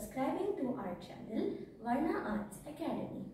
subscribing to our channel Varna Arts Academy.